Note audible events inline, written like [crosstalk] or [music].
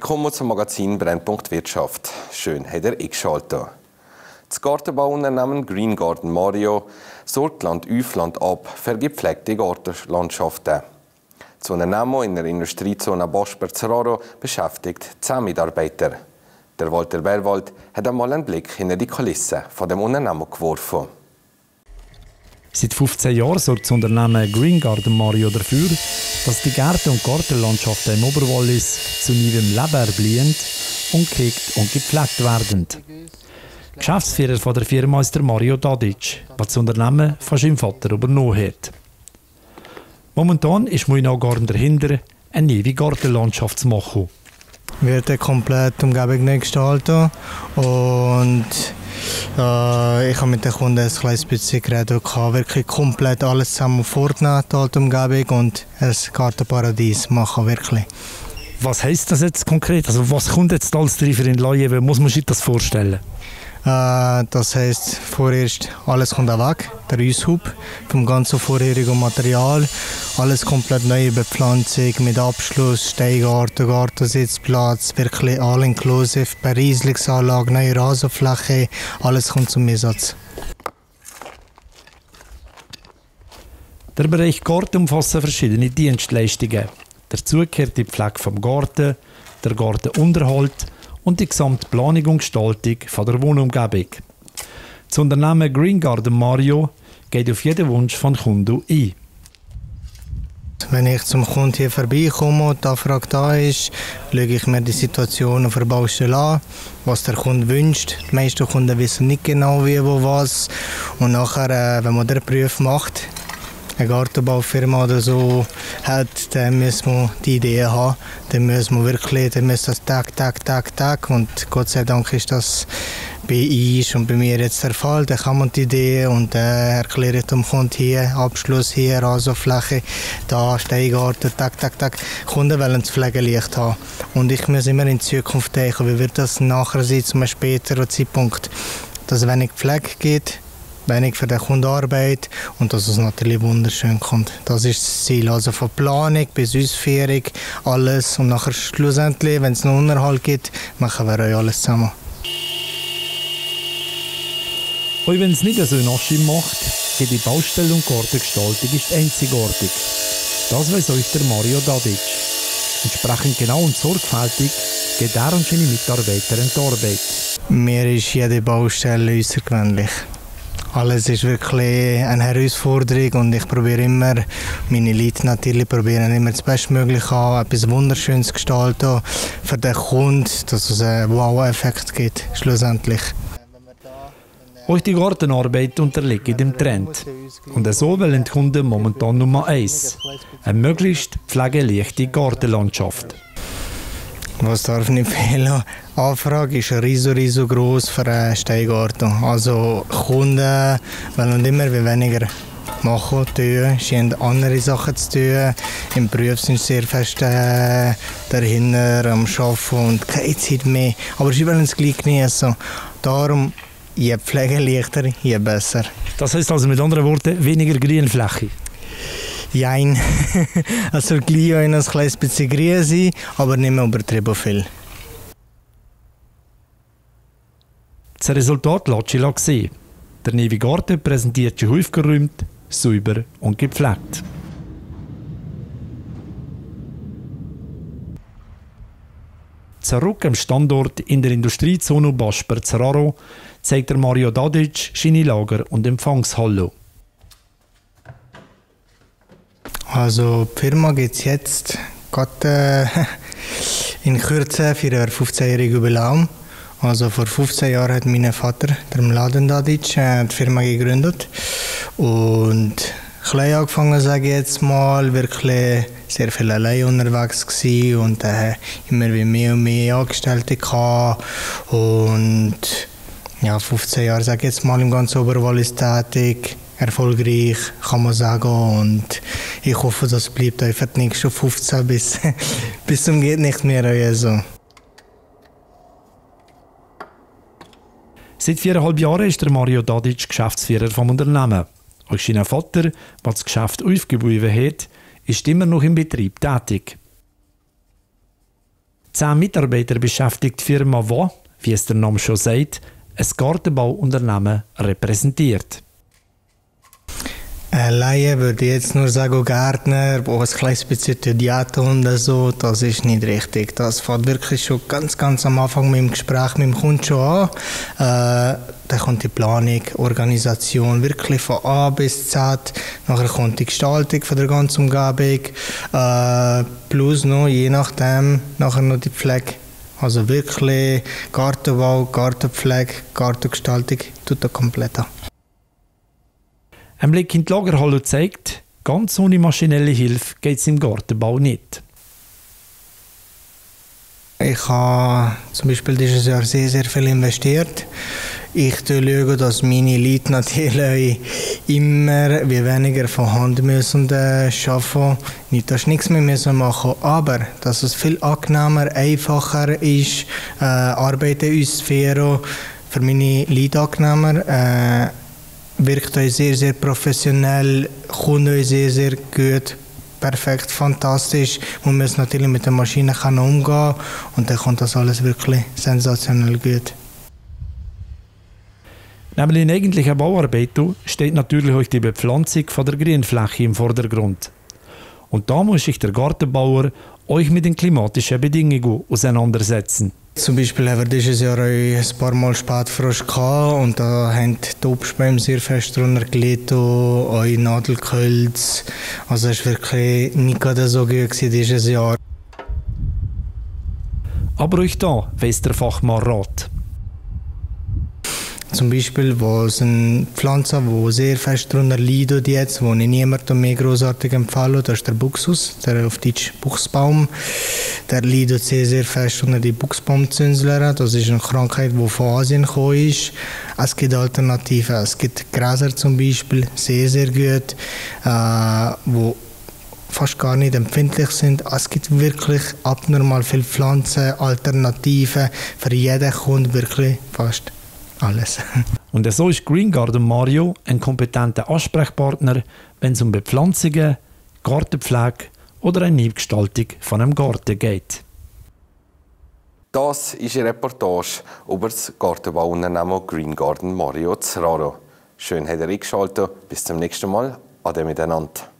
Willkommen zum Magazin Brennpunkt Wirtschaft. Schön, hat ihr eingeschaltet. Das Gartenbauunternehmen Green Garden Mario sorgt Land auf, Land ab für gepflegte Gartenlandschaften. Das Unternehmen in der Industriezone Boschberg-Zerraro beschäftigt 10 Mitarbeiter. Der Walter Berwald hat einmal einen Blick hinter die Kulissen von dem Unternehmen geworfen. Seit 15 Jahren sorgt das Unternehmen Green Garden Mario dafür, dass die Gärten und Gartenlandschaften im Oberwallis zu neuem Leben erblühen und gehegt und gepflegt werden. Geschäftsführer von der Firma ist der Mario Dadic, der das Unternehmen von seinem Vater übernommen hat. Momentan ist Muina Garten dahinter, eine neue Gartenlandschaft zu machen. Wir werden komplett Umgebung neu gestalten und äh, ich habe mit den Kunden ein kleines bisschen geredet und wirklich komplett alles zusammen vornehmen, die alte Umgebung und ein Gartenparadies machen, wirklich. Was heisst das jetzt konkret? Also was kommt jetzt alles drin für den Laien? Muss man sich das vorstellen? Äh, das heisst, vorerst alles kommt auch weg, der Aushub vom ganzen vorherigen Material. Alles komplett neue Bepflanzung mit Abschluss, Steingarten, Gartensitzplatz, wirklich all inclusive, Berieselungsanlage, neue Rasenfläche, alles kommt zum Einsatz. Der Bereich Garten umfasst verschiedene Dienstleistungen. Dazu gehört die Pflege vom Garten, der Gartenunterhalt und die gesamte Planung und Gestaltung der Wohnumgebung. Das Unternehmen Green Garden Mario geht auf jeden Wunsch von Kunden ein. Wenn ich zum Kunden hier vorbeikomme und die Anfrage da ist, schaue ich mir die Situation auf der Baustelle an, was der Kunde wünscht. Die meisten Kunden wissen nicht genau, wie, wo, was. Und nachher, äh, wenn man den Prüf macht, eine Gartenbaufirma oder so hat, dann muss man die Idee haben. Dann muss man wirklich, dann muss das Tag, Tag, Tag, Tag. Und Gott sei Dank ist das bei ich und bei mir jetzt der Fall. Dann kann man die Idee und äh, erklärt dem Kunden hier, Abschluss hier, Rasenfläche, da, Steingarten, Tag, Tag, Tag. Kunden wollen das Pflegeleicht haben. Und ich muss immer in Zukunft denken, wie wird das nachher sein, zum späteren Zeitpunkt, dass wenn ich Pflege geht, wenig für den Kunden Arbeit und dass es natürlich wunderschön kommt. Das ist das Ziel. Also von Planung bis Ausführung, alles. Und nachher schlussendlich, wenn es einen Unterhalt gibt, machen wir euch alles zusammen. Auch wenn es nicht so einen Aschi macht, geht die Baustelle und Gartengestaltung ist einzigartig. Das weiß euch der Mario Dadic. Entsprechend genau und sorgfältig geht er und seine Mitarbeiter in die Arbeit. Mir ist jede Baustelle außergewöhnlich. Alles ist wirklich eine Herausforderung und ich probiere immer, meine Leute natürlich probieren immer das Bestmögliche an, etwas Wunderschönes gestalten für den Kunden, dass es einen Wow-Effekt gibt, schlussendlich. Auch die Gartenarbeit unterliegt dem Trend. Und so wollen die Kunden momentan Nummer eins: eine möglichst pflegeleichte Gartenlandschaft. Was darf nicht fehlen? Anfrage ist riesig, riesengroß für einen Steingarten. Also Kunden wollen immer weniger machen, tun. Sie haben andere Sachen zu tun. Im Beruf sind sie sehr fest äh, dahinter am Arbeiten und keine Zeit mehr. Aber sie wollen es gleich genießen. Darum, je pflegeleichter, je besser. Das heißt also mit anderen Worten, weniger Grünfläche. Jein. [laughs] also gleich ein kleines bisschen grün sein, aber nicht mehr übertrieben viel. Das Resultat sich sehen. Der neue Garten präsentiert sich aufgeräumt, sauber und gepflegt. Zurück am Standort in der Industriezone Basper-Zerraro zeigt der Mario Dadic seine Lager- und Empfangshalle. Also die Firma gibt es jetzt gerade äh, [laughs] in Kürze für ihr 15-jähriges Jubiläum. Also vor 15 Jahren hat mein Vater, der Mladen Dadic, äh, die Firma gegründet. Und klein angefangen, sage ich jetzt mal, wirklich sehr viel allein unterwegs gewesen und äh, immer wie mehr und mehr Angestellte gehabt. Und ja, 15 Jahre, sage ich jetzt mal, im ganzen Oberwallis tätig erfolgreich, kann man sagen. Und ich hoffe, das bleibt einfach die nächsten 15 bis, [laughs] bis zum geht nicht mehr. Also. Seit viereinhalb Jahren ist der Mario Dadic Geschäftsführer vom Unternehmen. Auch sein Vater, der das Geschäft aufgebaut hat, ist immer noch im Betrieb tätig. Zehn Mitarbeiter beschäftigt die Firma, die, wie es der Name schon sagt, ein Gartenbauunternehmen repräsentiert. Äh, Laie würde jetzt nur sagen, Gärtner, wo ein kleines bisschen Diät und so, das ist nicht richtig. Das fängt wirklich schon ganz, ganz am Anfang mit dem Gespräch mit dem Kunden schon an. Äh, dann kommt die Planung, Organisation, wirklich von A bis Z. Nachher kommt die Gestaltung von der ganzen Umgebung. Äh, plus noch, je nachdem, nachher noch die Pflege. Also wirklich Gartenbau, Gartenpflege, Gartengestaltung, tut da komplett an. Ein Blick in die Lagerhalle zeigt, ganz ohne maschinelle Hilfe geht es im Gartenbau nicht. Ich habe zum Beispiel dieses Jahr sehr, sehr viel investiert. Ich schaue, dass meine Leute natürlich immer weniger von Hand müssen äh, arbeiten. Nicht, dass nichts mehr müssen machen aber dass es viel angenehmer, einfacher ist, äh, Arbeit in uns für meine Leute angenehmer. Äh, wirkt euch sehr, sehr professionell, kommt euch sehr, sehr gut, perfekt, fantastisch. Man muss natürlich mit der Maschine umgehen und dann kommt das alles wirklich sensationell gut. Neben den eigentlichen Bauarbeiten steht natürlich auch die Bepflanzung von der Grünfläche im Vordergrund. Und da muss sich der Gartenbauer euch mit den klimatischen Bedingungen auseinandersetzen. Zum Beispiel haben wir dieses Jahr ein paar Mal Spätfrost gehabt und da haben die Obstbäume sehr fest drunter gelitten, auch Nadelkölz. Also es war wirklich nicht so gut dieses Jahr. Aber euch da weiss der Fachmann Rat. Zum Beispiel, wo es eine Pflanze, die sehr fest darunter leidet jetzt, wo ich niemandem mehr großartig empfehle, das ist der Buxus, der auf Deutsch Buchsbaum. Der leidet sehr, sehr fest unter die Buchsbaumzünsler. Das ist eine Krankheit, die von Asien gekommen ist. Es gibt Alternativen. Es gibt Gräser zum Beispiel, sehr, sehr gut, äh, wo fast gar nicht empfindlich sind. Es gibt wirklich abnormal viele Pflanzen, Alternativen für jeden Kunden wirklich fast alles. [laughs] Und so ist Green Garden Mario ein kompetenter Ansprechpartner, wenn es um Bepflanzungen, Gartenpflege oder eine Neugestaltung von einem Garten geht. Das ist eine Reportage über das Gartenbauunternehmen Green Garden Mario Zraro. Schön, hat er eingeschaltet. Bis zum nächsten Mal. Ade miteinander.